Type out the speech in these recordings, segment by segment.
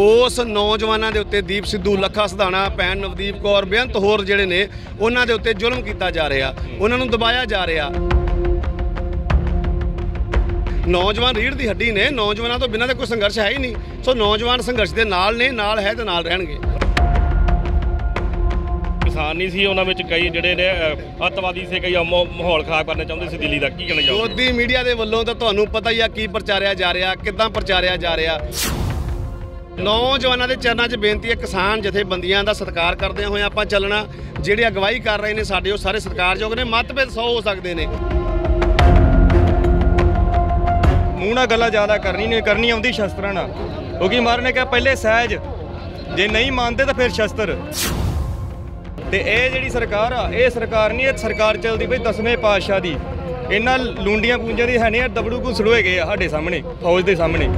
ਉਸ ਨੌਜਵਾਨਾਂ ਦੇ ਉੱਤੇ ਦੀਪ ਸਿੱਧੂ ਲੱਖਾ ਸਧਾਣਾ ਭੈਣ ਨਵਦੀਪ ਕੌਰ ਬੇਅੰਤ ਹੋਰ ਜਿਹੜੇ ਨੇ ਉਹਨਾਂ ਦੇ ਉੱਤੇ ਜ਼ੁਲਮ ਕੀਤਾ ਜਾ ਰਿਹਾ। ਉਹਨਾਂ ਨੂੰ ਦਬਾਇਆ ਜਾ ਰਿਹਾ। ਨੌਜਵਾਨ ਰੀੜ ਦੀ ਹੱਡੀ ਨੇ ਨੌਜਵਾਨਾਂ ਤੋਂ ਬਿਨਾਂ ਤਾਂ ਕੋਈ ਸੰਘਰਸ਼ ਹੈ ਹੀ ਨਹੀਂ। ਸੋ ਨੌਜਵਾਨ ਸੰਘਰਸ਼ ਦੇ ਨਾਲ ਨੇ ਨਾਲ ਹੈ ਤੇ ਨਾਲ ਰਹਿਣਗੇ। ਕਿਸਾਨ ਨਹੀਂ ਸੀ ਉਹਨਾਂ ਵਿੱਚ ਕਈ ਜਿਹੜੇ ਨੇ ਅੱਤਵਾਦੀ ਸੀ ਕਈ ਮਾਹੌਲ ਖਰਾਬ ਕਰਨਾ ਚਾਹੁੰਦੇ ਸੀ ਦਿੱਲੀ ਦਾ ਕੀ ਕਹਿਣਾ ਚਾਹੋਗੇ? ਮੋਦੀ ਮੀਡੀਆ ਦੇ ਵੱਲੋਂ ਤਾਂ ਤੁਹਾਨੂੰ ਪਤਾ ਹੀ ਆ ਕੀ ਪ੍ਰਚਾਰਿਆ ਜਾ ਰਿਹਾ ਕਿੱਦਾਂ ਪ੍ਰਚਾਰਿਆ ਜਾ ਰਿਹਾ। ਨੌਜਵਾਨਾਂ ਦੇ ਚਰਨਾਂ 'ਚ ਬੇਨਤੀ ਹੈ ਕਿਸਾਨ ਜਥੇਬੰਦੀਆਂ ਦਾ ਸਤਿਕਾਰ ਕਰਦੇ ਹੋਏ ਆਪਾਂ ਚੱਲਣਾ। ਜਿਹੜੇ ਅਗਵਾਈ ਕਰ ਰਹੇ ਨੇ ਸਾਡੇ, ਉਹ ਸਾਰੇ ਸਤਿਕਾਰਯੋਗ ਨੇ। ਮਤਭੇਦ 100 ਹੋ ਸਕਦੇ ਨੇ। ਮੂੰਹ ਨਾਲ ਗੱਲਾਂ ਜ਼ਿਆਦਾ ਕਰਨੀ ਨਹੀਂ, ਕਰਨੀ ਆਉਂਦੀ ਸ਼ਸਤਰਾਂ ਨਾਲ। ਕਿਉਂਕਿ ਮਹਾਰਾਜ ਨੇ ਕਿਹਾ, ਪਹਿਲੇ ਸਹਿਜ। ਜੇ ਨਹੀਂ ਮੰਨਦੇ ਤਾਂ ਫਿਰ ਸ਼ਸਤਰ। ਤੇ ਇਹ ਜਿਹੜੀ ਸਰਕਾਰ ਆ, ਇਹ ਸਰਕਾਰ ਨਹੀਂ, ਇਹ ਸਰਕਾਰ ਚੱਲਦੀ ਪਈ ਦਸਵੇਂ ਪਾਤਸ਼ਾਹ ਦੀ। ਇਹਨਾਂ ਲੁੰਡੀਆਂ ਪੂੰਜਾਂ ਦੀ ਹੈ ਨਹੀਂ ਦਬੜੂ ਘੁਸੜੂ ਹੈਗੇ ਆ ਸਾਡੇ ਸਾਹਮਣੇ, ਫੌਜ ਦੇ ਸਾਹਮਣੇ।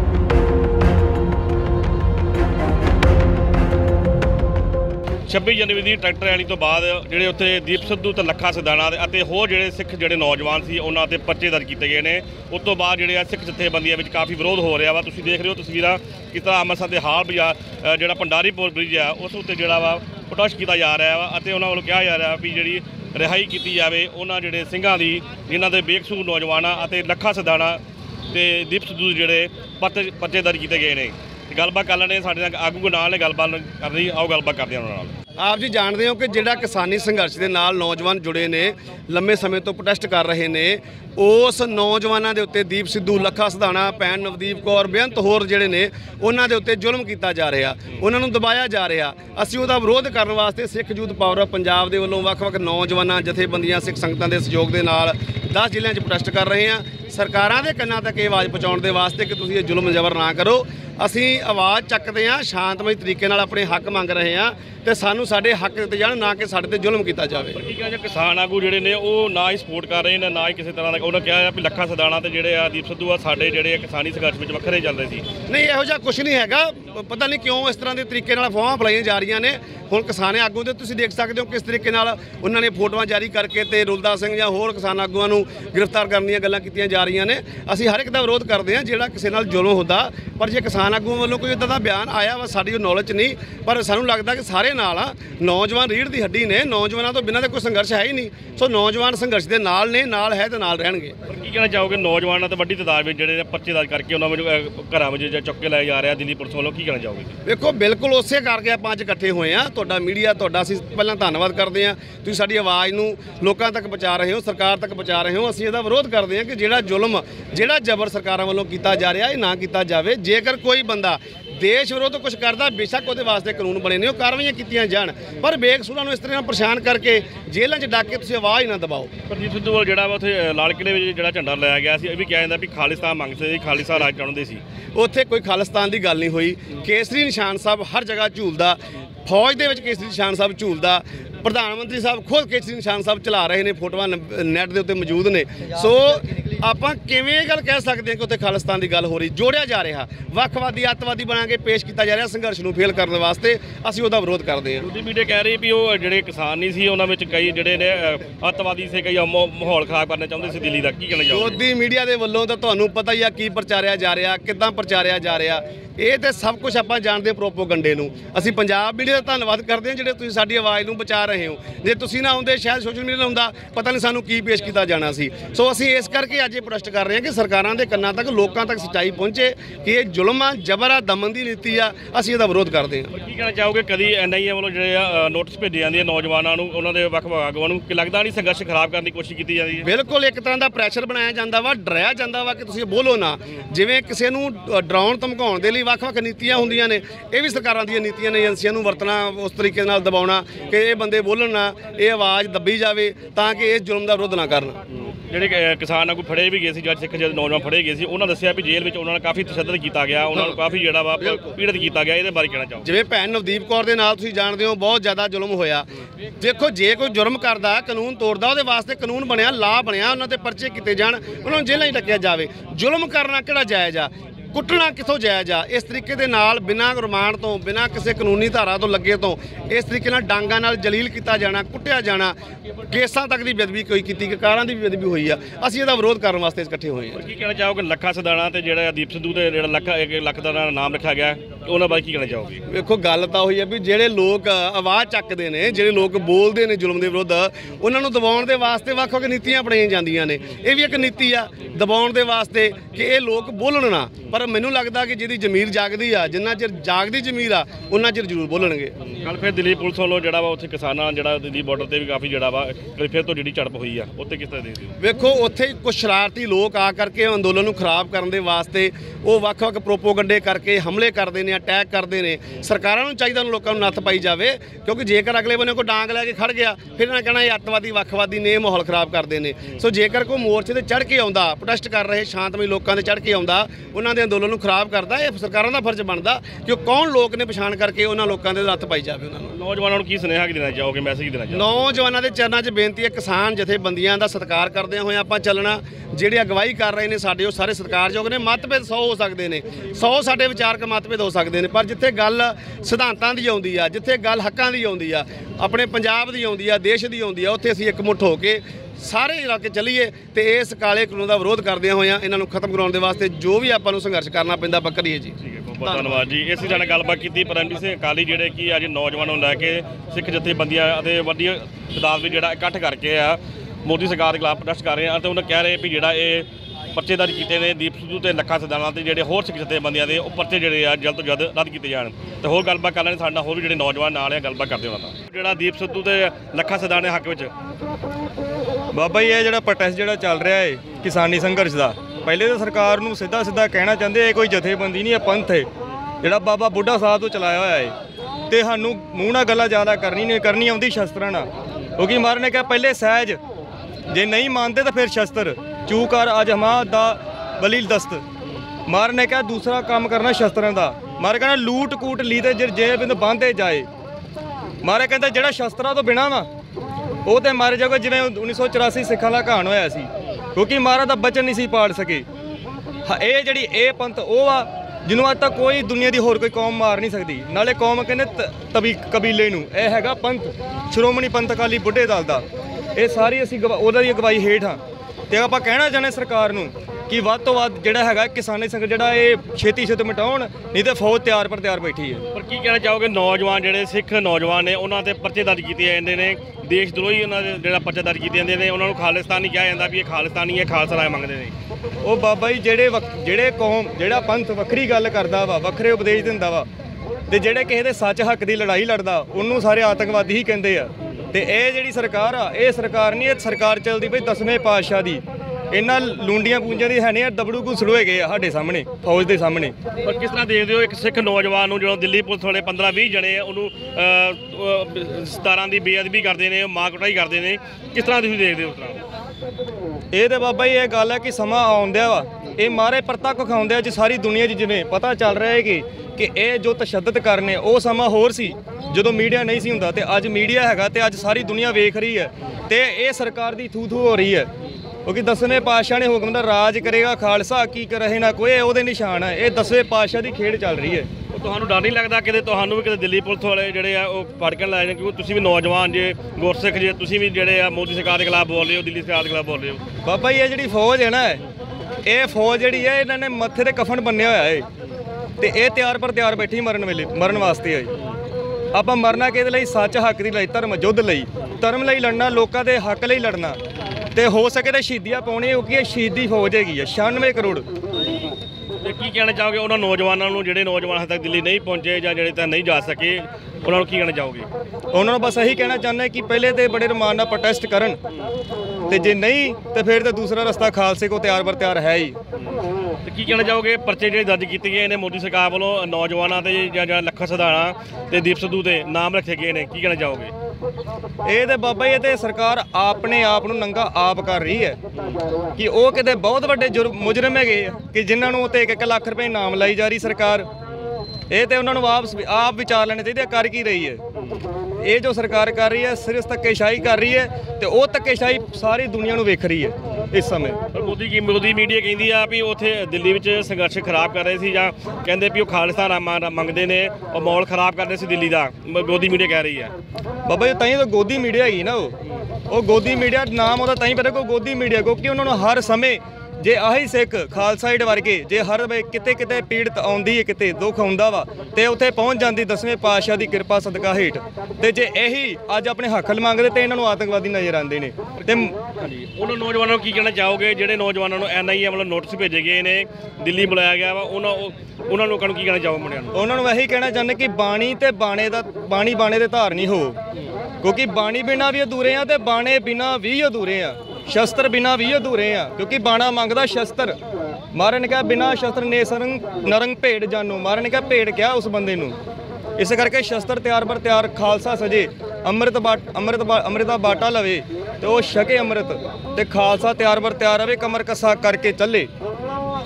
26 ਜਨਵਰੀ ਦੀ ਟਰੈਕਟਰ ਰੈਲੀ ਤੋਂ ਬਾਅਦ ਜਿਹੜੇ ਉੱਥੇ ਦੀਪ ਸਿੱਧੂ ਤੇ ਲੱਖਾ ਸਿਧਾਣਾ ਅਤੇ ਹੋਰ ਜਿਹੜੇ ਸਿੱਖ ਜਿਹੜੇ ਨੌਜਵਾਨ ਸੀ ਉਹਨਾਂ ਤੇ ਪਰਚੇ ਦਰਜ ਕੀਤੇ ਗਏ ਨੇ। ਉਸ ਤੋਂ ਬਾਅਦ ਜਿਹੜੇ ਆ ਸਿੱਖ ਜਥੇਬੰਦੀਆਂ ਵਿੱਚ ਕਾਫੀ ਵਿਰੋਧ ਹੋ ਰਿਹਾ ਵਾ। ਤੁਸੀਂ ਦੇਖ ਰਹੇ ਹੋ ਤਸਵੀਰਾਂ ਕਿਸ ਤਰ੍ਹਾਂ ਅੰਮ੍ਰਿਤਸਰ ਦੇ ਹਾਲ ਬਾਜ਼ਾਰ ਅ, ਜਿਹੜਾ ਪੰਡਾਰੀਪੁਰ ਬ੍ਰਿਜ ਆ ਉਸ ਉੱਤੇ ਜਿਹੜਾ ਵਾ ਪ੍ਰੋਟੈਸਟ ਕੀਤਾ ਜਾ ਰਿਹਾ ਵਾ ਅਤੇ ਉਹਨਾਂ ਵੱਲੋਂ ਕਿਹਾ ਜਾ ਰਿਹਾ ਵੀ ਜਿਹੜੀ ਰਿਹਾਈ ਕੀਤੀ ਜਾਵੇ ਉਹਨਾਂ ਜਿਹੜੇ ਸਿੰਘਾਂ ਦੀ ਜਿਨ੍ਹਾਂ ਦੇ ਬੇਕਸੂਰ ਨੌਜਵਾਨਾਂ ਅਤੇ ਲੱਖਾ ਸਿਧਾਣਾ ਤੇ ਦੀਪ ਸਿੱਧੂ ਜਿਹੜੇ ਪਰਚੇ ਪਰਚੇ ਦਰਜ ਕੀਤੇ ਗਏ ਨੇ। ਗੱਲਬਾਤ ਕਰ ਲੈਣੇ ਸਾਡੇ ਨਾਲ ਆਗੂ ਨਾਲ ਨੇ ਗੱਲਬਾਤ ਕਰਨੀ ਆਓ ਗੱਲਬਾਤ ਕਰਦੇ ਹਾਂ ਉਹਨਾਂ ਨਾਲ। ਆਪ ਜੀ ਜਾਣਦੇ ਹੋ ਕਿ ਜਿਹੜਾ ਕਿਸਾਨੀ ਸੰਘਰਸ਼ ਦੇ ਨਾਲ ਨੌਜਵਾਨ ਜੁੜੇ ਨੇ, ਲੰਮੇ ਸਮੇਂ ਤੋਂ ਪ੍ਰੋਟੈਸਟ ਕਰ ਰਹੇ ਨੇ, ਉਸ ਨੌਜਵਾਨਾਂ ਦੇ ਉੱਤੇ ਦੀਪ ਸਿੱਧੂ, ਲੱਖਾ ਸਧਾਣਾ, ਭੈਣ ਨਵਦੀਪ ਕੌਰ, ਬੇਅੰਤ ਹੋਰ ਜਿਹੜੇ ਨੇ, ਉਹਨਾਂ ਦੇ ਉੱਤੇ ਜ਼ੁਲਮ ਕੀਤਾ ਜਾ ਰਿਹਾ। ਉਹਨਾਂ ਨੂੰ ਦਬਾਇਆ ਜਾ ਰਿਹਾ। ਅਸੀਂ ਉਹਦਾ ਵਿਰੋਧ ਕਰਨ ਵਾਸਤੇ Sikh youth power of Punjab ਦੇ ਵੱਲੋਂ ਵੱਖ-ਵੱਖ ਨੌਜਵਾਨਾਂ, ਜਥੇਬੰਦੀਆਂ, ਸਿੱਖ ਸੰਗਤਾਂ ਦੇ ਸਹਿਯੋਗ ਦੇ ਨਾਲ 10 ਜ਼ਿਲ੍ਹਿਆਂ 'ਚ ਪ੍ਰੋਟੈਸਟ ਕਰ ਰਹੇ ਹਾਂ। ਸਰਕਾਰਾਂ ਦੇ ਕੰਨਾਂ ਤੱਕ ਇਹ ਆਵਾਜ਼ ਪਹੁੰਚਾਉਣ ਦੇ ਵਾਸਤੇ ਕਿ ਤੁਸੀਂ ਇਹ ਜ਼ੁਲਮ ਜ਼ਬਰ ਨਾ ਕਰੋ। ਅਸੀਂ ਆਵਾਜ਼ ਚੱਕਦੇ ਹਾਂ ਸ਼ਾਂਤਮਈ ਤਰੀਕੇ ਨਾਲ ਆਪਣੇ ਹੱਕ ਮੰਗ ਰਹੇ ਹਾਂ ਤੇ ਸਾਨੂੰ ਸਾਡੇ ਹੱਕ ਦਿੱਤੇ ਜਾਣ ਨਾ ਕਿ ਸਾਡੇ ਤੇ ਜ਼ੁਲਮ ਕੀਤਾ ਜਾਵੇ। ਕੀ ਕਹਿੰਦੇ ਕਿਸਾਨ ਆਗੂ ਜਿਹੜੇ ਨੇ ਉਹ ਨਾ ਹੀ ਸਪੋਰਟ ਕਰ ਰਹੇ ਨੇ ਨਾ ਹੀ ਕਿਸੇ ਤਰ੍ਹਾਂ ਦਾ ਉਹਨਾਂ ਕਿਹਾ ਆ ਵੀ ਲੱਖਾ ਸਦਾਣਾ ਤੇ ਜਿਹੜੇ ਆ ਦੀਪ ਸਿੱਧੂ ਆ ਸਾਡੇ ਜਿਹੜੇ ਆ ਕਿਸਾਨੀ ਸੰਘਰਸ਼ ਵਿੱਚ ਵੱਖਰੇ ਚੱਲਦੇ ਸੀ। ਨਹੀਂ ਇਹੋ ਜਿਹਾ ਕੁਝ ਨਹੀਂ ਹੈਗਾ। ਪਤਾ ਨਹੀਂ ਕਿਉਂ ਇਸ ਤਰ੍ਹਾਂ ਦੇ ਤਰੀਕੇ ਨਾਲ ਅਫਵਾਹਾਂ ਫਲਾਈਆਂ ਜਾ ਰਹੀਆਂ ਨੇ। ਹੁਣ ਕਿਸਾਨ ਆਗੂ ਦੇ ਤੁਸੀਂ ਦੇਖ ਸਕਦੇ ਹੋ ਕਿਸ ਤਰੀਕੇ ਨਾਲ ਉਹਨਾਂ ਨੇ ਫੋਟੋਆਂ ਜਾਰੀ ਕਰਕੇ ਤੇ ਰੁਲਦਾ ਸਿੰਘ ਜਾਂ ਹੋਰ ਕਿਸਾਨ ਆਗੂਆਂ ਨੂੰ ਗ੍ਰਿਫਤਾਰ ਕਰਨ ਦੀਆਂ ਗੱਲਾਂ ਕੀਤੀਆਂ ਜਾ ਰਹੀਆਂ ਨੇ। ਅਸੀਂ ਹਰ ਇੱਕ ਦਾ ਵਿਰੋਧ ਕਰਦੇ ਹਾਂ ਜਿਹੜਾ ਕਿਸੇ ਨਾਲ ਜ਼ੁਲਮ ਹੁੰਦਾ ਪਰ ਜੇ ਕਿਸਾਨ ਆਗੂਆਂ ਵੱਲੋਂ ਕੋਈ ਇਦਾਂ ਦਾ ਬਿਆਨ ਆਇਆ ਵਾ ਸਾਡੀ ਉਹ ਨੌਲੇਜ ਨਹੀਂ ਪਰ ਸਾਨੂੰ ਲੱਗਦਾ ਕਿ ਸਾਰੇ ਨਾਲ ਆ ਨੌਜਵਾਨ ਰੀੜ ਦੀ ਹੱਡੀ ਨੇ ਨੌਜਵਾਨਾਂ ਤੋਂ ਬਿਨਾਂ ਤਾਂ ਕੋਈ ਸੰਘਰਸ਼ ਹੈ ਹੀ ਨਹੀਂ। ਸੋ ਨੌਜਵਾਨ ਸੰਘਰਸ਼ ਦੇ ਨਾਲ ਨੇ ਨਾਲ ਹੈ ਤੇ ਨਾਲ ਰਹਿਣਗੇ। ਪਰ ਕੀ ਕਹਿਣਾ ਚਾਹੋਗੇ ਨੌਜਵਾਨਾਂ ਤੇ ਵੱਡੀ ਤਾਦਾਦ ਵਿੱਚ ਜਿਹੜੇ ਪਰਚੇ ਦਰਜ ਕਰਕੇ ਉਹਨਾਂ ਅਹ, ਘਰਾਂ ਵਿੱਚ ਜਾਂ ਚੁੱਕ ਕੇ ਲੈ ਜਾ ਰਿਹਾ ਦਿੱਲੀ ਪੁਲਿਸ ਵੱਲੋਂ ਕੀ ਕਹਿਣਾ ਚਾਹੋਗੇ? ਵੇਖੋ ਬਿਲਕੁਲ ਉਸੇ ਕਰਕੇ ਆਪਾਂ ਅੱਜ ਇਕੱਠੇ ਹੋਏ ਆ ਤੁਹਾਡਾ ਮੀਡੀਆ ਤੁਹਾਡਾ ਅਸੀਂ ਪਹਿਲਾਂ ਧੰਨਵਾਦ ਕਰਦੇ ਆ ਤੁਸੀਂ ਸਾਡੀ ਆਵਾਜ਼ ਨੂੰ ਲੋਕਾਂ ਤੱਕ ਪਹੁੰਚਾ ਰਹੇ ਹੋ ਸਰਕਾਰ ਤੱਕ ਪਹੁੰਚਾ ਰਹੇ ਹੋ। ਅਸੀਂ ਇਹਦਾ ਵਿਰੋਧ ਕਰਦੇ ਆ ਕਿ ਜਿਹੜਾ ਜ਼ੁਲਮ ਜਿਹੜਾ ਜ਼ਬਰ ਸਰਕਾਰਾਂ ਵੱਲੋਂ ਕੀਤਾ ਜਾ ਰਿਹਾ ਇਹ ਨਾ ਕੀਤਾ ਜਾਵੇ। ਜੇਕਰ ਕੋਈ ਬੰਦਾ ਦੇਸ਼ ਵਿਰੋਧ ਕੁਝ ਕਰਦਾ ਬੇਸ਼ੱਕ ਉਹਦੇ ਵਾਸਤੇ ਕਾਨੂੰਨ ਬਣੇ ਨੇ ਉਹ ਕਾਰਵਾਈਆਂ ਕੀਤੀਆਂ ਜਾਣ। ਪਰ ਬੇਕਸੂਰਾਂ ਨੂੰ ਇਸ ਤਰ੍ਹਾਂ ਪਰੇਸ਼ਾਨ ਕਰਕੇ ਜੇਲ੍ਹਾਂ 'ਚ ਡੱਕ ਕੇ ਤੁਸੀਂ ਆਵਾਜ਼ ਨਾ ਦਬਾਓ। ਪ੍ਰਦੀਪ ਸਿੱਧੂ ਵੱਲ ਜਿਹੜਾ ਵਾ ਉੱਥੇ ਲਾਲ ਕਿਲੇ ਵਿੱਚ ਜਿਹੜਾ ਝੰਡਾ ਲਾਇਆ ਗਿਆ ਸੀ ਇਹ ਵੀ ਕਿਹਾ ਜਾਂਦਾ ਵੀ ਖਾਲਿਸਤਾਨ ਮੰਗਦੇ ਸੀ ਖਾਲਿਸਤਾਨ ਰਾਜ ਚਾਹੁੰਦੇ ਸੀ। ਉੱਥੇ ਕੋਈ ਖਾਲਿਸਤਾਨ ਦੀ ਗੱਲ ਨਹੀਂ ਹੋਈ। ਕੇਸਰੀ ਨਿਸ਼ਾਨ ਸਾਹਿਬ ਹਰ ਜਗ੍ਹਾ ਝੂਲਦਾ। ਫੌਜ ਦੇ ਵਿੱਚ ਕੇਸਰੀ ਨਿਸ਼ਾਨ ਸਾਹਿਬ ਝੂਲਦਾ, ਪ੍ਰਧਾਨ ਮੰਤਰੀ ਸਾਹਿਬ ਖੁਦ ਕੇਸਰੀ ਨਿਸ਼ਾਨ ਸਾਹਿਬ ਚਲਾ ਰਹੇ ਨੇ, ਫੋਟੋਆਂ ਨੈਟ ਦੇ ਉੱਤੇ ਮੌਜੂਦ ਨੇ। ਸੋ ਆਪਾਂ ਕਿਵੇਂ ਇਹ ਗੱਲ ਕਹਿ ਸਕਦੇ ਹਾਂ ਕਿ ਉੱਥੇ ਖਾਲਿਸਤਾਨ ਦੀ ਗੱਲ ਹੋ ਰਹੀ? ਜੋੜਿਆ ਜਾ ਰਿਹਾ। ਵੱਖਵਾਦੀ ਅੱਤਵਾਦੀ ਬਣਾ ਕੇ ਪੇਸ਼ ਕੀਤਾ ਜਾ ਰਿਹਾ ਸੰਘਰਸ਼ ਨੂੰ ਫੇਲ ਕਰਨ ਵਾਸਤੇ। ਅਸੀਂ ਉਹਦਾ ਵਿਰੋਧ ਕਰਦੇ ਹਾਂ। ਦੂਜੀ ਮੀਡੀਆ ਕਹਿ ਰਹੀ ਵੀ ਉਹ ਜਿਹੜੇ ਕਿਸਾਨ ਨਹੀਂ ਸੀ ਉਹਨਾਂ ਵਿੱਚ ਕਈ ਜਿਹੜੇ ਨੇ ਅੱਤਵਾਦੀ ਸੀ ਕਈ ਮਾਹੌਲ ਖਰਾਬ ਕਰਨਾ ਚਾਹੁੰਦੇ ਸੀ ਦਿੱਲੀ ਦਾ। ਕੀ ਕਹਿਣਾ ਚਾਹੋਗੇ? ਮੋਦੀ ਮੀਡੀਆ ਦੇ ਵੱਲੋਂ ਤਾਂ ਤੁਹਾਨੂੰ ਪਤਾ ਹੀ ਆ ਕੀ ਪ੍ਰਚਾਰਿਆ ਜਾ ਰਿਹਾ ਕਿੱਦਾਂ ਪ੍ਰਚਾਰਿਆ ਜਾ ਰਿਹਾ। ਇਹ ਤੇ ਸਭ ਕੁਝ ਆਪਾਂ ਜਾਣਦੇ ਹਾਂ ਪ੍ਰੋਪੋਗੰਡੇ ਨੂੰ। ਅਸੀਂ ਪੰਜਾਬ ਮੀਡੀਆ ਦਾ ਧੰਨਵਾਦ ਕਰਦੇ ਹਾਂ ਜਿਹੜੇ ਤੁਸੀਂ ਸਾਡੀ ਆਵਾਜ਼ ਨੂੰ ਬਚਾ ਰਹੇ ਹੋ। ਜੇ ਤੁਸੀਂ ਨਾ ਹੁੰਦੇ ਸ਼ਾਇਦ ਸੋਸ਼ਲ ਮੀਡੀਆ ਹੁੰਦਾ ਪਤਾ ਨਹੀਂ ਸਾਨੂੰ ਕੀ ਪੇਸ਼ ਕੀਤਾ ਜਾਣਾ ਸੀ। ਸੋ ਅਸੀਂ ਇਸ ਕਰਕੇ ਅੱਜ ਇਹ ਪ੍ਰੋਟੈਸਟ ਕਰ ਰਹੇ ਹਾਂ ਕਿ ਸਰਕਾਰਾਂ ਦੇ ਕੰਨਾਂ ਤੱਕ ਲੋਕਾਂ ਤੱਕ ਸੱਚਾਈ ਪਹੁੰਚੇ ਕਿ ਇਹ ਜ਼ੁਲਮ ਆ ਜ਼ਬਰ ਆ ਦਮਨ ਦੀ ਨੀਤੀ ਆ ਅਸੀਂ ਇਹਦਾ ਵਿਰੋਧ ਕਰਦੇ ਹਾਂ। ਕੀ ਕਹਿਣਾ ਚਾਹੋਗੇ? ਕਦੀ ਐਨਆਈਏ ਵੱਲੋਂ ਜਿਹੜੇ ਆ ਨੋਟਿਸ ਭੇਜੇ ਜਾਂਦੇ ਆ ਨੌਜਵਾਨਾਂ ਨੂੰ ਉਹਨਾਂ ਦੇ ਵੱਖ ਵੱਖ ਆਗੂਆਂ ਨੂੰ ਕਿ ਲੱਗਦਾ ਨਹੀਂ ਸੰਘਰਸ਼ ਖਰਾਬ ਕਰਨ ਦੀ ਕੋਸ਼ਿਸ਼ ਕੀਤੀ ਜਾਂਦੀ ਹੈ? ਬਿਲਕੁਲ ਇੱਕ ਤਰ੍ਹਾਂ ਦਾ ਪ੍ਰੈਸ਼ਰ ਬਣਾਇਆ ਜਾਂਦਾ ਵਾ ਡਰਾਇਆ ਜਾਂਦਾ ਵਾ ਕਿ ਤੁਸੀਂ ਬੋਲੋ ਨਾ। ਜਿਵੇਂ ਕਿਸੇ ਨੂੰ ਡਰਾਉਣ ਧਮਕਾਉਣ ਦੇ ਲਈ ਵੱਖ-ਵੱਖ ਨੀਤੀਆਂ ਹੁੰਦੀਆਂ ਨੇ ਇਹ ਵੀ ਸਰਕਾਰਾਂ ਦੀਆਂ ਨੀਤੀਆਂ ਨੇ ਏਜੰਸੀਆਂ ਨੂੰ ਵਰਤਣਾ ਉਸ ਤਰੀਕੇ ਨਾਲ ਦਬਾਉਣਾ ਕਿ ਇਹ ਬੰਦੇ ਬੋਲਣ ਨਾ ਇਹ ਆਵਾਜ਼ ਦੱਬੀ ਜਾਵੇ ਤਾਂ ਕਿ ਇਸ ਜ਼ੁਲਮ ਦਾ ਵਿਰੋਧ ਨਾ ਕਰਨ। ਜਿਹੜੇ ਕਿ ਕਿਸਾਨ ਆਗੂ ਫੜੇ ਵੀ ਗਏ ਸੀ ਜੱਜ ਸਿੱਖ ਜਦ ਨੌਜਵਾਨ ਫੜੇ ਗਏ ਸੀ ਉਹਨਾਂ ਦੱਸਿਆ ਵੀ ਜੇਲ੍ਹ ਵਿੱਚ ਉਹਨਾਂ ਨਾਲ ਕਾਫੀ ਤਸ਼ੱਦਦ ਕੀਤਾ ਗਿਆ ਉਹਨਾਂ ਨੂੰ ਕਾਫੀ ਜਿਹੜਾ ਵਾ ਪੀੜਤ ਕੀਤਾ ਗਿਆ ਇਹਦੇ ਬਾਰੇ ਕਹਿਣਾ ਚਾਹੋਗੇ। ਜਿਵੇਂ ਭੈਣ ਨਵਦੀਪ ਕੌਰ ਦੇ ਨਾਲ ਤੁਸੀਂ ਜਾਣਦੇ ਹੋ ਬਹੁਤ ਜ਼ਿਆਦਾ ਜ਼ੁਲਮ ਹੋਇਆ। ਦੇਖੋ ਜੇ ਕੋਈ ਜੁਰਮ ਕਰਦਾ ਕਾਨੂੰਨ ਤੋੜਦਾ ਉਹਦੇ ਵਾਸਤੇ ਕਾਨੂੰਨ ਬਣਿਆ ਲਾ ਬਣਿਆ ਉਹਨਾਂ ਤੇ ਪਰਚੇ ਕੀਤੇ ਜਾਣ ਉਹਨਾਂ ਨੂੰ ਜੇਲ੍ਹਾਂ 'ਚ ਡੱਕਿਆ ਜਾਵੇ। ਜ਼ੁਲਮ ਕਰਨਾ ਕਿਹੜਾ ਜਾਇਜ਼ ਆ? ਕੁੱਟਣਾ ਕਿੱਥੋਂ ਜਾਇਜ਼ ਆ? ਇਸ ਤਰੀਕੇ ਦੇ ਨਾਲ ਬਿਨਾਂ ਰਿਮਾਂਡ ਤੋਂ ਬਿਨਾਂ ਕਿਸੇ ਕਾਨੂੰਨੀ ਧਾਰਾ ਤੋਂ ਲੱਗੇ ਤੋਂ ਇਸ ਤਰੀਕੇ ਨਾਲ ਡਾਂਗਾ ਨਾਲ ਜਲੀਲ ਕੀਤਾ ਜਾਣਾ ਕੁੱਟਿਆ ਜਾਣਾ ਕੇਸਾਂ ਤੱਕ ਦੀ ਬੇਦਬੀ ਕੋਈ ਕੀਤੀ ਕਾਰਾਂ ਦੀ ਬੇਦਬੀ ਹੋਈ ਆ। ਅਸੀਂ ਇਹਦਾ ਵਿਰੋਧ ਕਰਨ ਵਾਸਤੇ ਇਕੱਠੇ ਹੋਏ ਹਾਂ ਕੀ ਕਹਿਣਾ ਚਾਹੋਗੇ? ਲੱਖਾ ਸਦਾਣਾ ਤੇ ਜਿਹੜਾ ਦੀਪ ਸਿੱਧੂ ਤੇ ਜਿਹੜਾ ਲੱਖਾ ਲੱਖ ਦਾ ਨਾਮ ਰੱਖਿਆ ਗਿਆ ਉਹਨਾਂ ਬਾਰੇ ਕੀ ਕਹਿਣਾ ਚਾਹੋਗੇ? ਵੇਖੋ ਗੱਲ ਤਾਂ ਹੋਈ ਹੈ ਵੀ ਜਿਹੜੇ ਲੋਕ ਆਵਾਜ਼ ਚੱਕਦੇ ਨੇ ਜਿਹੜੇ ਲੋਕ ਬੋਲਦੇ ਨੇ ਜ਼ੁਲਮ ਦੇ ਵਿਰੁੱਧ ਉਹਨਾਂ ਨੂੰ ਦਬਾਉਣ ਦੇ ਵਾਸਤੇ ਵੱਖ-ਵੱਖ ਨੀਤੀਆਂ ਅਪਣਾਈਆਂ ਜਾਂਦੀਆਂ ਨੇ। ਇਹ ਵੀ ਇੱਕ ਨੀਤੀ ਆ ਦਬਾਉਣ ਦੇ ਵਾਸਤੇ ਕਿ ਇਹ ਲੋਕ ਬੋਲਣ ਨਾ ਪਰ ਮੈਨੂੰ ਲੱਗਦਾ ਕਿ ਜਿਹਦੀ ਜ਼ਮੀਰ ਜਾਗਦੀ ਆ ਜਿੰਨਾ ਚਿਰ ਜਾਗਦੀ ਜ਼ਮੀਰ ਆ ਉਹਨਾਂ ਚਿਰ ਜ਼ਰੂਰ ਬੋਲਣਗੇ। ਕੱਲ ਫਿਰ ਦਿੱਲੀ ਪੁਲਿਸ ਵੱਲੋਂ ਜਿਹੜਾ ਵਾ ਉੱਥੇ ਕਿਸਾਨਾਂ ਜਿਹੜਾ ਦਿੱਲੀ ਬਾਰਡਰ ਤੇ ਵੀ ਕਾਫੀ ਜਿਹੜਾ ਵਾ ਫਿਰ ਤੋਂ ਜਿਹੜੀ ਝੜਪ ਹੋਈ ਆ ਉੱਤੇ ਕਿਸ ਤਰ੍ਹਾਂ ਦੇਖਦੇ ਹੋ ਵੇਖੋ ਉੱਥੇ ਕੁਝ ਸ਼ਰਾਰਤੀ ਲੋਕ ਆ ਕਰਕੇ ਅੰਦੋਲਨ ਨੂੰ ਖਰਾਬ ਕਰਨ ਦੇ ਵਾਸਤੇ ਉਹ ਵੱਖ-ਵੱਖ ਪ੍ਰੋਪੋਗੰਡੇ ਕਰਕੇ ਹਮਲੇ ਕਰਦੇ ਨੇ ਅਟੈਕ ਕਰਦੇ ਨੇ। ਸਰਕਾਰਾਂ ਨੂੰ ਚਾਹੀਦਾ ਉਹਨਾਂ ਲੋਕਾਂ ਨੂੰ ਨੱਥ ਪਾਈ ਜਾਵੇ ਕਿਉਂਕਿ ਜੇਕਰ ਅਗਲੇ ਬੰਨੇ ਕੋਈ ਡਾਂਗ ਲੈ ਕੇ ਖੜ ਗਿਆ ਫਿਰ ਇਹਨਾਂ ਕਹਿਣਾ ਇਹ ਅੱਤਵਾਦੀ ਵੱਖਵਾਦੀ ਨੇ ਮਾਹੌਲ ਖਰਾਬ ਕਰਦੇ ਨੇ। ਸੋ ਜੇਕਰ ਕੋਈ ਮੋਰਚੇ ਤੇ ਚੜ੍ਹ ਕੇ ਆਉਂਦਾ ਪ੍ਰੋਟੈਸਟ ਕਰ ਰਹੇ ਸ਼ਾਂਤਮਈ ਲੋਕਾਂ ਦੇ ਚੜ੍ਹ ਕੇ ਆਉਂਦਾ ਉਹਨਾਂ ਦੇ ਅੰਦੋਲਨ ਨੂੰ ਖਰਾਬ ਕਰਦਾ ਇਹ ਸਰਕਾਰਾਂ ਦਾ ਫਰਜ਼ ਬਣਦਾ ਕਿ ਉਹ ਕੌਣ ਲੋਕ ਨੇ ਪਛਾਣ ਕਰਕੇ ਉਹਨਾਂ ਲੋਕਾਂ ਦੇ ਨੱਥ ਪਾਈ ਜਾਵੇ ਉਹਨਾਂ ਨੂੰ। ਨੌਜਵਾਨਾਂ ਨੂੰ ਕੀ ਸੁਨੇਹਾ ਕੀ ਦੇਣਾ ਚਾਹੋਗੇ ਮੈਸੇਜ ਦੇਣਾ ਚਾਹੋਗੇ? ਨੌਜਵਾਨਾਂ ਦੇ ਚਰਨਾਂ 'ਚ ਬੇਨਤੀ ਹੈ ਕਿਸਾਨ ਜਥੇਬੰਦੀਆਂ ਦਾ ਸਤਿਕਾਰ ਕਰਦਿਆਂ ਹੋਏ ਆਪਾਂ ਚੱਲਣਾ। ਜਿਹੜੇ ਅਗਵਾਈ ਕਰ ਰਹੇ ਨੇ ਸਾਡੇ ਉਹ ਸਾਰੇ ਸਤਿਕਾਰਯੋਗ ਨੇ। ਮਤਭੇਦ 100 ਹੋ ਸਕਦੇ ਨੇ। 100 ਸਾਡੇ ਵਿਚਾਰਕ ਮਤਭੇਦ ਹੋ ਸਕਦੇ ਨੇ। ਪਰ ਜਿੱਥੇ ਗੱਲ ਸਿਧਾਂਤਾਂ ਦੀ ਆਉਂਦੀ ਆ ਜਿੱਥੇ ਗੱਲ ਹੱਕਾਂ ਦੀ ਆਉਂਦੀ ਆ ਆਪਣੇ ਪੰਜਾਬ ਦੀ ਆਉਂਦੀ ਆ ਦੇਸ਼ ਦੀ ਆਉਂਦੀ ਆ ਉੱਥੇ ਅਸੀਂ ਇਕਮੁੱਠ ਹੋ ਕੇ ਸਾਰੇ ਇਲਾਕੇ ਚੱਲੀਏ ਤੇ ਇਸ ਕਾਲੇ ਕਾਨੂੰਨ ਦਾ ਵਿਰੋਧ ਕਰਦਿਆਂ ਹੋਇਆਂ ਇਹਨਾਂ ਨੂੰ ਖਤਮ ਕਰਾਉਣ ਦੇ ਵਾਸਤੇ ਜੋ ਵੀ ਆਪਾਂ ਨੂੰ ਸੰਘਰਸ਼ ਕਰਨਾ ਪੈਂਦਾ, ਆਪਾਂ ਕਰੀਏ ਜੀ। ਠੀਕ ਹੈ, ਬਹੁਤ ਬਹੁਤ ਧੰਨਵਾਦ ਜੀ। ਇਸੇ ਨਾਲ ਗੱਲਬਾਤ ਕੀਤੀ ਪਰਮਜੀਤ ਸਿੰਘ ਅਕਾਲੀ ਜਿਹੜੇ ਕਿ ਅੱਜ ਨੌਜਵਾਨਾਂ ਨੂੰ ਲੈ ਕੇ ਸਿੱਖ ਜਥੇਬੰਦੀਆਂ ਅਤੇ ਵੱਡੀ ਤਾਦਾਦ ਵਿੱਚ ਜਿਹੜਾ ਇਕੱਠ ਕਰਕੇ ਆ, ਮੋਦੀ ਸਰਕਾਰ ਦੇ ਖਿਲਾਫ ਪ੍ਰੋਟੈਸਟ ਕਰ ਰਹੇ ਆ ਤੇ ਉਹਨਾਂ ਕਹਿ ਰਹੇ ਵੀ ਜਿਹੜਾ ਇਹ ਪਰਚੇ ਦਰਜ ਕੀਤੇ ਨੇ ਦੀਪ ਸਿੱਧੂ ਤੇ ਲੱਖਾ ਸਦਾਨਾ ਤੇ ਜਿਹੜੇ ਹੋਰ ਸਿੱਖ ਜਥੇਬੰਦੀਆਂ ਦੇ ਉਹ ਪਰਚੇ ਜਿਹੜੇ ਆ ਜਲਦ ਤੋਂ ਜਲਦ ਰੱਦ ਕੀਤੇ ਜਾਣ। ਤੇ ਹੋਰ ਗੱਲਬਾਤ ਕਰ ਲੈਣੇ ਸਾਡੇ ਨਾਲ ਹੋਰ ਵੀ ਜਿਹੜੇ ਨੌਜਵਾਨ ਨਾਲ ਆ, ਗੱਲਬਾਤ ਕਰਦੇ ਉਹਨਾਂ ਨਾਲ। ਜਿਹੜਾ ਦੀਪ ਸਿੱਧੂ ਤੇ ਲੱਖਾ ਸਦਾਨਾ ਦੇ ਹੱਕ ਵਿੱਚ। ਬਾਬਾ ਜੀ, ਇਹ ਜਿਹੜਾ ਪ੍ਰੋਟੈਸਟ ਜਿਹੜਾ ਚੱਲ ਰਿਹਾ ਹੈ ਕਿਸਾਨੀ ਸੰਘਰਸ਼ ਦਾ, ਪਹਿਲੇ ਤਾਂ ਸਰਕਾਰ ਨੂੰ ਸਿੱਧਾ ਸਿੱਧਾ ਕਹਿਣਾ ਚਾਹੁੰਦੇ ਇਹ ਕੋਈ ਜਥੇਬੰਦੀ ਨਹੀਂ ਇਹ ਪੰਥ ਹੈ ਜਿਹੜਾ ਬਾਬਾ ਬੁੱਢਾ ਸਾਹਿਬ ਤੋਂ ਚਲਾਇਆ ਹੋਇਆ ਹੈ ਤੇ ਸਾਨੂੰ ਮੂੰਹ ਨਾਲ ਗੱਲਾਂ ਜ਼ਿਆਦਾ ਕਰਨੀ ਨਹੀਂ, ਕਰਨੀ ਆਉਂਦੀ ਸ਼ਸਤਰਾਂ ਨਾਲ। ਕਿਉਂਕਿ ਮਾਰ ਨੇ ਕਿਹਾ, ਪਹਿਲੇ ਸਹਿਜ, ਜੇ ਨਹੀਂ ਮੰਨਦੇ ਤਾਂ ਫਿਰ ਸ਼ਸਤਰ। ਚੂਕਾਰ ਅੱਜ ਹਮਾ ਦਾ ਬਲੀਲ ਦਸਤ। ਮਾਰ ਨੇ ਕਿਹਾ ਦੂਸਰਾ ਕੰਮ ਕਰਨਾ ਸ਼ਸਤਰਾਂ ਦਾ। ਮਾਰ ਕਹਿੰਦਾ ਲੂਟ ਕੂਟ ਲੀ ਤੇ ਜੇ ਜੇਬ ਬੰਦੇ ਜਾਏ। ਮਾਰੇ ਕਹਿੰਦਾ ਜਿਹੜਾ ਸ਼ਸਤਰਾਂ ਤੋਂ ਬਿਨਾ ਵਾ ਉਹ ਤੇ ਮਰ ਜਾਊਗਾ ਜਿਵੇਂ 1984 ਸਿੱਖਾਂ ਦਾ ਕਹਾਣ ਹੋਇਆ ਸੀ। ਕਿਉਂਕਿ ਮਹਾਰਾਜ ਦਾ ਬਚਨ ਨਹੀਂ ਸੀ ਪਾੜ ਸਕੇ। ਹਾਂ, ਇਹ ਜਿਹੜੀ ਇਹ ਪੰਥ ਉਹ ਆ ਜਿਹਨੂੰ ਅੱਜ ਤੱਕ ਕੋਈ ਦੁਨੀਆ ਦੀ ਹੋਰ ਕੋਈ ਕੌਮ ਮਾਰ ਨਹੀਂ ਸਕਦੀ। ਨਾਲੇ ਕੌਮ ਕਹਿੰਦੇ ਤ- ਤਬੀ ਕਬੀਲੇ ਨੂੰ। ਇਹ ਹੈਗਾ ਪੰਥ। ਸ਼੍ਰੋਮਣੀ ਪੰਥ ਅਕਾਲੀ ਬੁੱਢੇ ਦਲ ਦਾ। ਇਹ ਸਾਰੀ ਅਸੀਂ ਗਵਾ- ਉਹਦਾ ਦੀ ਅਗਵਾਈ ਹੇਠ ਹਾਂ ਤੇ ਆਪਾਂ ਕਹਿਣਾ ਚਾਹੁੰਦੇ ਸਰਕਾਰ ਨੂੰ ਕਿ ਵੱਧ ਤੋਂ ਵੱਧ ਜਿਹੜਾ ਹੈਗਾ ਕਿਸਾਨੀ ਸੰਘ ਜਿਹੜਾ ਇਹ ਛੇਤੀ ਛੇਤੀ ਮਿਟਾਉਣ ਨਹੀਂ ਤੇ ਫੌਜ ਤਿਆਰ ਪਰ ਤਿਆਰ ਬੈਠੀ ਹੈ। ਪਰ ਕੀ ਕਹਿਣਾ ਚਾਹੋਗੇ? ਨੌਜਵਾਨ ਜਿਹੜੇ ਸਿੱਖ ਨੌਜਵਾਨ ਨੇ ਉਹਨਾਂ ਤੇ ਪਰਚੇ ਦਰਜ ਕੀਤੇ ਜਾਂਦੇ ਨੇ। ਦੇਸ਼ ਦਰੋਹੀ ਉਹਨਾਂ ਦੇ ਜਿਹੜਾ ਪਰਚੇ ਦਰਜ ਕੀਤੇ ਜਾਂਦੇ ਨੇ। ਉਹਨਾਂ ਨੂੰ ਖਾਲਿਸਤਾਨੀ ਕਿਹਾ ਜਾਂਦਾ ਵੀ ਇਹ ਖਾਲਿਸਤਾਨੀ ਹੈ ਖਾਲਸਾ ਰਾਜ ਮੰਗਦੇ ਨੇ। ਉਹ ਬਾਬਾ ਜੀ ਜਿਹੜੇ ਜਿਹੜੇ ਕੌਮ ਜਿਹੜਾ ਪੰਥ ਵੱਖਰੀ ਗੱਲ ਕਰਦਾ ਵਾ ਵੱਖਰੇ ਉਪਦੇਸ਼ ਦਿੰਦਾ ਵਾ ਤੇ ਜਿਹੜੇ ਕਿਸੇ ਦੇ ਸੱਚ ਹੱਕ ਦੀ ਲੜਾਈ ਲੜਦਾ ਉਹਨੂੰ ਸਾਰੇ ਆਤੰਕਵਾਦੀ ਹੀ ਕਹਿੰਦੇ ਆ। ਤੇ ਇਹ ਜਿਹੜੀ ਸਰਕਾਰ ਆ ਇਹ ਸਰਕਾਰ ਨਹੀਂ ਇਹ ਸਰਕਾਰ ਚੱਲਦੀ ਬਈ ਦਸਵੇਂ ਪਾਤਸ਼ਾਹ ਦੀ। ਇਹਨਾਂ ਲੁੰਡੀਆਂ ਪੂੰਜਾਂ ਦੀ ਹੈ ਨਹੀਂ ਦਬੜੂ ਘੁਸੜੂ ਹੈਗੇ ਆ ਸਾਡੇ ਸਾਹਮਣੇ ਫੌਜ ਦੇ ਸਾਹਮਣੇ। ਪਰ ਕਿਸ ਤਰ੍ਹਾਂ ਦੇਖਦੇ ਹੋ ਇੱਕ ਸਿੱਖ ਨੌਜਵਾਨ ਨੂੰ ਜਦੋਂ ਦਿੱਲੀ ਪੁਲਿਸ ਵਾਲੇ 15 20 ਜਣੇ ਆ, ਉਹਨੂੰ ਅਹ, ਅਹ, 17 ਦੀ ਬੇਅਦਬੀ ਕਰਦੇ ਨੇ ਮਾਰ ਕੁਟਾਈ ਕਰਦੇ ਨੇ ਕਿਸ ਤਰ੍ਹਾਂ ਤੁਸੀਂ ਦੇਖਦੇ ਹੋ ਉਸ ਤਰ੍ਹਾਂ? ਇਹ ਤੇ ਬਾਬਾ ਜੀ ਇਹ ਗੱਲ ਹੈ ਕਿ ਸਮਾਂ ਆਉਂਦਿਆ ਵਾ। ਇਹ ਮਾਰੇ ਪ੍ਰਤੱਖ ਖਾਉਂਦੇ ਆ ਜੀ ਸਾਰੀ ਦੁਨੀਆ 'ਚ ਜਿਵੇਂ ਪਤਾ ਚੱਲ ਰਿਹਾ ਹੈ ਕਿ ਕਿ ਇਹ ਜੋ ਤਸ਼ੱਦਦ ਕਰਨੇ ਉਹ ਸਮਾਂ ਹੋਰ ਸੀ ਜਦੋਂ ਮੀਡੀਆ ਨਹੀਂ ਸੀ ਹੁੰਦਾ ਤੇ ਅੱਜ ਮੀਡੀਆ ਹੈਗਾ ਤੇ ਅੱਜ ਸਾਰੀ ਦੁਨੀਆ ਵੇਖ ਰਹੀ ਹੈ ਤੇ ਇਹ ਸਰਕਾਰ ਦੀ ਥੂ ਥੂ ਹੋ ਰਹੀ ਹੈ। ਕਿਉਂਕਿ ਦਸਵੇਂ ਪਾਤਸ਼ਾਹ ਨੇ ਹੁਕਮ ਦਾ ਰਾਜ ਕਰੇਗਾ ਖਾਲਸਾ ਕੀ ਕਰ ਨਾ ਕੋਈ ਉਹਦੇ ਨਿਸ਼ਾਨ ਹੈ ਇਹ ਦਸਵੇਂ ਪਾਤਸ਼ਾਹ ਦੀ ਖੇਡ ਚੱਲ ਰਹੀ ਹੈ। ਤੁਹਾਨੂੰ ਡਰ ਨਹੀਂ ਲੱਗਦਾ ਕਿਤੇ ਤੁਹਾਨੂੰ ਵੀ ਕਿਤੇ ਦਿੱਲੀ ਪੁਲਿਸ ਵਾਲੇ ਜਿਹੜੇ ਆ ਉਹ ਫੜ ਕੇ ਲਾਏ ਨੇ? ਕਿਉਂਕਿ ਤੁਸੀਂ ਵੀ ਨੌਜਵਾਨ ਜੇ ਗੁਰਸਿੱਖ ਜੇ ਤੁਸੀਂ ਵੀ ਜਿਹੜੇ ਆ ਮੋਦੀ ਸਰਕਾਰ ਦੇ ਖਿਲਾਫ ਬੋਲ ਰਹੇ ਹੋ ਦਿੱਲੀ ਸਰਕਾਰ ਦੇ ਖਿਲਾਫ ਬੋਲ ਰਹੇ ਹੋ। ਬਾਬਾ ਜੀ ਇਹ ਜਿਹੜੀ ਫੌਜ ਹੈ ਨਾ ਇਹ ਫੌਜ ਜਿਹੜੀ ਹੈ, ਇਹਨਾਂ ਨੇ ਮੱਥੇ ਤੇ ਕਫਨ ਬੰਨਿਆ ਹੋਇਆ ਹੈ ਤੇ ਇਹ ਤਿਆਰ ਪਰ ਤਿਆਰ ਬੈਠੀ ਮਰਨ ਵੇਲੇ, ਮਰਨ ਵਾਸਤੇ ਹੈ ਆਪਾਂ ਮਰਨਾ ਕਿਹਦੇ ਲਈ? ਸੱਚ ਹੱਕ ਦੀ ਲਈ ਧਰਮ ਯੁੱਧ ਲਈ। ਧਰਮ ਲਈ ਲੜਨਾ, ਲੋਕਾਂ ਦੇ ਹੱਕ ਲਈ ਲੜਨਾ। ਤੇ ਹੋ ਸਕੇ ਤਾਂ ਸ਼ਹੀਦੀਆਂ ਪਾਉਣੀਆਂ, ਕਿਉਂਕਿ ਇਹ ਸ਼ਹੀਦੀ ਫੌਜ ਹੈਗੀ ਹੈ 96 ਕਰੋੜ। ਤੇ ਕੀ ਕਹਿਣਾ ਚਾਹੋਗੇ ਉਹਨਾਂ ਨੌਜਵਾਨਾਂ ਨੂੰ, ਜਿਹੜੇ ਨੌਜਵਾਨ ਹਜੇ ਤੱਕ ਦਿੱਲੀ ਨਹੀਂ ਪਹੁੰਚੇ ਜਾਂ ਜਿਹੜੇ ਤਾਂ ਨਹੀਂ ਜਾ ਸਕੇ? ਉਹਨਾਂ ਨੂੰ ਕੀ ਕਹਿਣਾ ਚਾਹੋਗੇ? ਉਹਨਾਂ ਨੂੰ ਬਸ ਇਹੀ ਕਹਿਣਾ ਚਾਹੁੰਦਾ ਕਿ ਪਹਿਲੇ ਤੇ ਬੜੇ ਰਮਾਨ ਨਾਲ ਪ੍ਰੋਟੈਸਟ ਕਰਨ ਤੇ ਜੇ ਨਹੀਂ ਤੇ ਫਿਰ ਤਾਂ ਦੂਸਰਾ ਰਸਤਾ ਖਾਲਸੇ ਕੋ ਤਿਆਰ ਬਰ ਤਿਆਰ ਹੈ ਹੀ। ਤੇ ਕੀ ਕਹਿਣਾ ਚਾਹੋਗੇ? ਪਰਚੇ ਜਿਹੜੇ ਦਰਜ ਕੀਤੇ ਗਏ ਨੇ ਮੋਦੀ ਸਰਕਾਰ ਵੱਲੋਂ ਨੌਜਵਾਨਾਂ ਤੇ ਜਾਂ ਜਾਂ ਲੱਖਾ ਸਧਾਣਾ ਤੇ ਦੀਪ ਸਿੱਧੂ ਤੇ ਨਾਮ ਰੱਖੇ ਗਏ ਨੇ ਕੀ ਕਹਿਣਾ ਚਾਹੋਗੇ? ਇਹ ਤੇ ਬਾਬਾ ਜੀ ਇਹ ਤੇ ਸਰਕਾਰ ਆਪਣੇ ਆਪ ਨੂੰ ਨੰਗਾ ਆਪ ਕਰ ਰਹੀ ਹੈ ਕਿ ਉਹ ਕਿਤੇ ਬਹੁਤ ਵੱਡੇ ਜੁਰਮ ਮੁਜਰਮ ਹੈਗੇ ਕਿ ਜਿਨ੍ਹਾਂ ਨੂੰ ਤੇ 1 ਲੱਖ ਰੁਪਏ ਇਨਾਮ ਲਾਈ ਜਾ ਰਹੀ ਸਰਕਾਰ। ਇਹ ਤੇ ਉਹਨਾਂ ਨੂੰ ਆਪ ਆਪ ਵਿਚਾਰ ਲੈਣੇ ਚਾਹੀਦੇ ਆ, ਕਰ ਕੀ ਰਹੀ ਹੈ। ਇਹ ਜੋ ਸਰਕਾਰ ਕਰ ਰਹੀ ਹੈ ਸਿਰਫ ਧੱਕੇਸ਼ਾਹੀ ਕਰ ਰਹੀ ਹੈ ਤੇ ਉਹ ਧੱਕੇਸ਼ਾਹੀ ਸਾਰੀ ਦੁਨੀਆ ਨੂੰ ਵੇਖ ਰਹੀ ਹੈ ਇਸ ਸਮੇਂ। ਪਰ ਮੋਦੀ ਕੀ ਮੋਦੀ ਮੀਡੀਆ ਕਹਿੰਦੀ ਆ ਵੀ ਉੱਥੇ ਦਿੱਲੀ ਵਿੱਚ ਸੰਘਰਸ਼ ਖਰਾਬ ਕਰ ਰਹੇ ਸੀ ਜਾਂ ਕਹਿੰਦੇ ਵੀ ਉਹ ਖਾਲਿਸਤਾਨ ਮੰਗ- ਮੰਗਦੇ ਨੇ ਉਹ ਮਾਹੌਲ ਖਰਾਬ ਕਰਦੇ ਸੀ ਦਿੱਲੀ ਦਾ। ਮੋਦੀ ਮੀਡੀਆ ਕਹਿ ਰਹੀ ਹੈ। ਬਾਬਾ ਜੀ ਤਾਂ ਹੀ ਤਾਂ ਗੋਦੀ ਮੀਡੀਆ ਹੈਗੀ ਨਾ ਉਹ। ਉਹ ਗੋਦੀ ਮੀਡੀਆ ਨਾਮ ਉਹਦਾ ਤਾਂ ਹੀ ਪਤਾ ਕੋ ਗੋਦੀ ਮੀਡੀਆ ਕਿਉਂਕਿ ਉਹਨਾਂ ਨੂੰ ਹਰ ਸਮੇਂ ਜੇ ਆਹੀ ਸਿੱਖ ਖਾਲਸਾਈਡ ਵਰਗੇ ਜੇ ਹਰ ਵੇ ਕਿਤੇ ਕਿਤੇ ਪੀੜਤ ਆਉਂਦੀ ਹੈ ਕਿਤੇ ਦੁੱਖ ਆਉਂਦਾ ਵਾ ਤੇ ਉੱਥੇ ਪਹੁੰਚ ਜਾਂਦੀ ਦਸਵੇਂ ਪਾਤਸ਼ਾਹ ਦੀ ਕਿਰਪਾ ਸਦਕਾ ਹੇਠ। ਤੇ ਜੇ ਇਹੀ ਅੱਜ ਆਪਣੇ ਹੱਕ ਮੰਗਦੇ ਤੇ ਇਹਨਾਂ ਨੂੰ ਆਤੰਕਵਾਦੀ ਨਜ਼ਰ ਆਉਂਦੇ ਨੇ। ਤੇ ਹਾਂਜੀ। ਉਹਨਾਂ ਨੌਜਵਾਨਾਂ ਨੂੰ ਕੀ ਕਹਿਣਾ ਚਾਹੋਗੇ? ਜਿਹੜੇ ਨੌਜਵਾਨਾਂ ਨੂੰ ਐਨਆਈਏ ਵੱਲੋਂ ਨੋਟਿਸ ਭੇਜੇ ਗਏ ਨੇ ਦਿੱਲੀ ਬੁਲਾਇਆ ਗਿਆ ਵਾ ਉਹਨਾਂ ਉਹ- ਉਹਨਾਂ ਲੋਕਾਂ ਨੂੰ ਕੀ ਕਹਿਣਾ ਚਾਹੋ ਮੁੰਡਿਆਂ ਨੂੰ? ਉਹਨਾਂ ਨੂੰ ਇਹੀ ਕਹਿਣਾ ਚਾਹੁੰਦੇ ਕਿ ਬਾਣੀ ਤੇ ਬਾਣੇ ਦਾ ਬਾਣੀ ਬਾਣੇ ਦੇ ਧਾਰ ਨਹੀਂ ਹੋ। ਕਿਉਂਕਿ ਬਾਣੀ ਬਿਨਾ ਵੀ ਅਧੂਰੇ ਆ ਤੇ ਬਾਣੇ ਬਿਨਾ ਵੀ ਅਧੂਰੇ ਆ। ਸ਼ਸਤਰ ਬਿਨਾ ਵੀ ਅਧੂਰੇ ਆ, ਕਿਉਂਕਿ ਬਾਣਾ ਮੰਗਦਾ ਸ਼ਸਤਰ। ਮਾਰਨ ਕਿਹਾ ਬਿਨਾ ਸ਼ਸਤਰ ਨੇ ਸਰੰਗ, ਨਰੰਗ ਭੇਡ ਜਾਨੋ, ਮਾਰਨ ਕਿਹਾ ਭੇਡ ਕਿਹਾ ਉਸ ਬੰਦੇ ਨੂੰ। ਇਸ ਕਰਕੇ ਸ਼ਸਤਰ ਤਿਆਰ ਬਰ ਤਿਆਰ, ਖਾਲਸਾ ਸਜੇ, ਅੰਮ੍ਰਿਤ ਬਾਟ ਅੰਮ੍ਰਿਤ ਬਾ- ਅੰਮ੍ਰਿਤਾ ਬਾਟਾ ਲਵੇ, ਤੇ ਉਹ ਛਕੇ ਅੰਮ੍ਰਿਤ, ਤੇ ਖਾਲਸਾ ਤਿਆਰ ਬਰ ਤਿਆਰ ਰਵੇ, ਕਮਰ ਕਸਾ ਕਰਕੇ ਚੱਲੇ।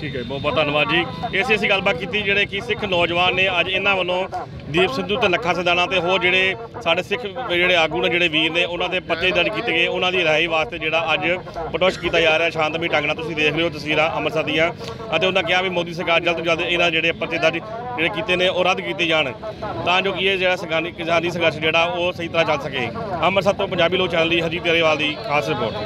ਠੀਕ ਹੈ ਬਹੁਤ ਬਹੁਤ ਧੰਨਵਾਦ ਜੀ। ਇਸੇ ਅਸੀਂ ਗੱਲਬਾਤ ਕੀਤੀ, ਜਿਹੜੇ ਕਿ ਸਿੱਖ ਨੌਜਵਾਨ ਨੇ ਅੱਜ ਇਹਨਾਂ ਵੱਲੋਂ ਦੀਪ ਸਿੱਧੂ ਤੇ ਲੱਖਾ ਸਦਾਣਾ ਤੇ ਹੋਰ ਜਿਹੜੇ ਸਾਡੇ ਸਿੱਖ ਜਿਹੜੇ ਆਗੂ ਨੇ, ਜਿਹੜੇ ਵੀਰ ਨੇ, ਉਹਨਾਂ ਦੇ ਪਰਚੇ ਦਰਜ ਕੀਤੇ ਗਏ। ਉਹਨਾਂ ਦੀ ਰਿਹਾਈ ਵਾਸਤੇ ਜਿਹੜਾ ਅੱਜ ਪ੍ਰਦਰਸ਼ਨ ਕੀਤਾ ਜਾ ਰਿਹਾ ਸ਼ਾਂਤਮਈ ਢੰਗ ਨਾਲ। ਤੁਸੀਂ ਦੇਖ ਰਹੇ ਹੋ ਤਸਵੀਰਾਂ ਅੰਮ੍ਰਿਤਸਰ ਦੀਆਂ। ਅਤੇ ਉਹਨਾਂ ਕਿਹਾ ਵੀ ਮੋਦੀ ਸਰਕਾਰ ਜਲਦ ਤੋਂ ਜਲਦ ਇਹਨਾਂ ਜਿਹੜੇ ਪਰਚੇ ਦਰਜ ਜਿਹੜੇ ਕੀਤੇ ਨੇ, ਉਹ ਰੱਦ ਕੀਤੇ ਜਾਣ। ਤਾਂ ਜੋ ਕਿ ਇਹ ਜਿਹੜਾ ਸੰਗਾਨੀ ਕਿਸਾਨੀ ਸੰਘਰਸ਼ ਜਿਹੜਾ, ਉਹ ਸਹੀ ਤਰ੍ਹਾਂ ਚੱਲ ਸਕੇ। ਅੰਮ੍ਰਿਤਸਰ ਤੋਂ ਪੰਜਾਬੀ ਲੋਕ ਚੈਨਲ ਲਈ ਹਰਜੀਤ ਗਰੇਵਾਲ ਦੀ ਖਾਸ ਰਿਪੋਰਟ।